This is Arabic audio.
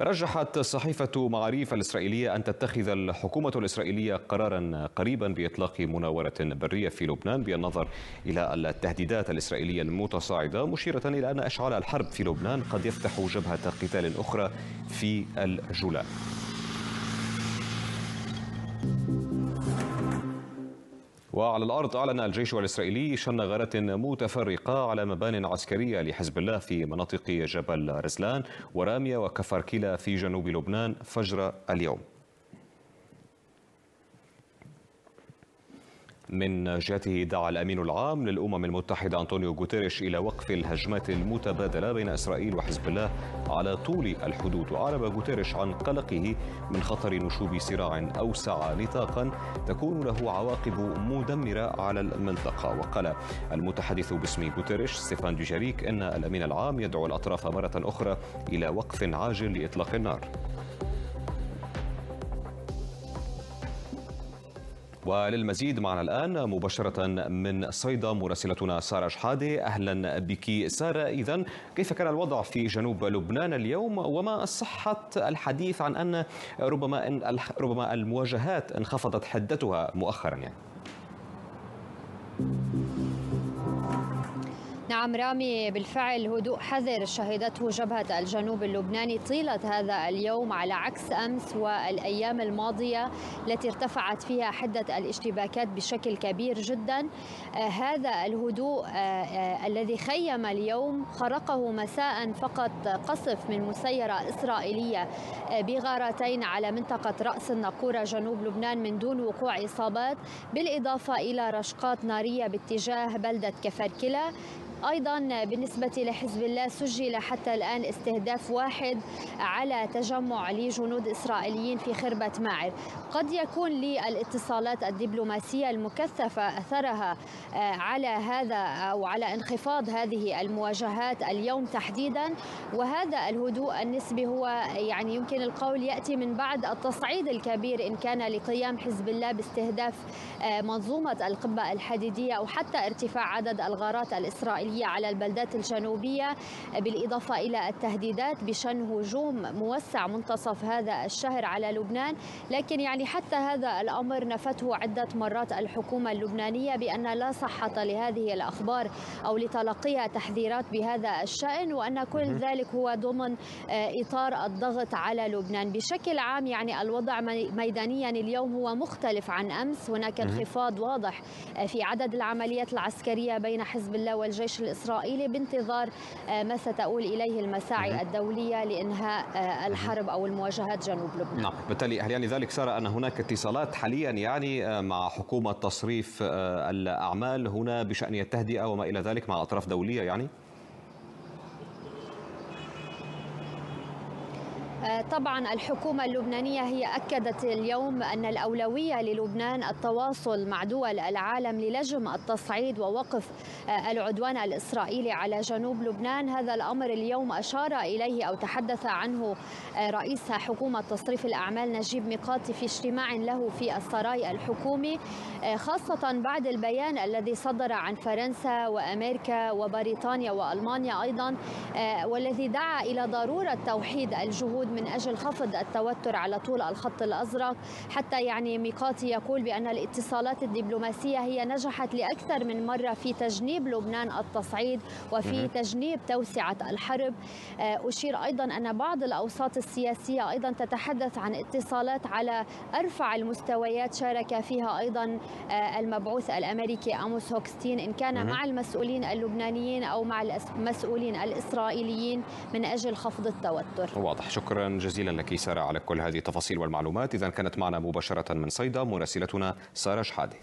رجحت صحيفة معاريف الإسرائيلية أن تتخذ الحكومة الإسرائيلية قرارا قريبا بإطلاق مناورة برية في لبنان بالنظر إلى التهديدات الإسرائيلية المتصاعدة مشيرة إلى أن إشعال الحرب في لبنان قد يفتح جبهة قتال أخرى في الجولان. وعلى الأرض أعلن الجيش الإسرائيلي شن غارات متفرقة على مبان عسكرية لحزب الله في مناطق جبل رزلان ورامية وكفركيلا في جنوب لبنان فجر اليوم. من جهته دعا الأمين العام للأمم المتحدة أنطونيو غوتيريش إلى وقف الهجمات المتبادلة بين إسرائيل وحزب الله على طول الحدود. وأعرب غوتيريش عن قلقه من خطر نشوب صراع أوسع نطاقا تكون له عواقب مدمرة على المنطقة. وقال المتحدث باسم غوتيريش ستيفان دوجاريك إن الأمين العام يدعو الأطراف مرة أخرى إلى وقف عاجل لإطلاق النار. وللمزيد معنا الآن مباشرة من صيدا مراسلتنا سارة شحادة. أهلا بك سارة. إذا كيف كان الوضع في جنوب لبنان اليوم؟ وما صحة الحديث عن أن ربما ربما المواجهات انخفضت حدتها مؤخرا يعني؟ نعم رامي بالفعل هدوء حذر شهدته جبهة الجنوب اللبناني طيلة هذا اليوم على عكس أمس والأيام الماضية التي ارتفعت فيها حدة الاشتباكات بشكل كبير جدا. آه هذا الهدوء آه آه الذي خيم اليوم خرقه مساء فقط قصف من مسيرة إسرائيلية بغارتين على منطقة رأس النقورة جنوب لبنان من دون وقوع إصابات بالإضافة إلى رشقات نارية باتجاه بلدة كفركلة. أيضا بالنسبة لحزب الله سجل حتى الآن استهداف واحد على تجمع لجنود إسرائيليين في خربة ماعر قد يكون للاتصالات الدبلوماسية المكثفة أثرها على هذا أو على انخفاض هذه المواجهات اليوم تحديدا. وهذا الهدوء النسبي هو يعني يمكن القول يأتي من بعد التصعيد الكبير إن كان لقيام حزب الله باستهداف منظومة القبة الحديدية أو حتى ارتفاع عدد الغارات الإسرائيلية. الإسرائيلية على البلدات الجنوبية بالإضافة إلى التهديدات بشن هجوم موسع منتصف هذا الشهر على لبنان. لكن يعني حتى هذا الأمر نفته عدة مرات الحكومة اللبنانية بأن لا صحة لهذه الأخبار أو لتلقيها تحذيرات بهذا الشأن وأن كل ذلك هو ضمن إطار الضغط على لبنان. بشكل عام يعني الوضع ميدانيا اليوم هو مختلف عن أمس. هناك انخفاض واضح في عدد العمليات العسكرية بين حزب الله والجيش الإسرائيلي بانتظار ما ستؤول إليه المساعي الدولية لإنهاء الحرب أو المواجهات جنوب لبنان. نعم بالتالي هل يعني ذلك سارة أن هناك اتصالات حاليا يعني مع حكومة تصريف الأعمال هنا بشأن التهدئة وما إلى ذلك مع أطراف دولية يعني؟ طبعا الحكومة اللبنانية هي أكدت اليوم أن الأولوية للبنان التواصل مع دول العالم للجم التصعيد ووقف العدوان الإسرائيلي على جنوب لبنان. هذا الأمر اليوم أشار إليه أو تحدث عنه رئيس حكومة تصريف الأعمال نجيب ميقاتي في اجتماع له في السراي الحكومي خاصة بعد البيان الذي صدر عن فرنسا وأمريكا وبريطانيا وألمانيا أيضا والذي دعا إلى ضرورة توحيد الجهود من أجل خفض التوتر على طول الخط الأزرق. حتى يعني ميقاتي يقول بأن الاتصالات الدبلوماسية هي نجحت لأكثر من مرة في تجنيب لبنان التصعيد وفي تجنيب توسعة الحرب. أشير أيضا أن بعض الأوساط السياسية أيضا تتحدث عن اتصالات على أرفع المستويات. شارك فيها أيضا المبعوث الأمريكي أموس هوكستين. إن كان مع المسؤولين اللبنانيين أو مع المسؤولين الإسرائيليين من أجل خفض التوتر. واضح. شكرا. جزيلا لك سارة على كل هذه التفاصيل والمعلومات. إذا كانت معنا مباشرة من صيدا مراسلتنا سارة شحادة.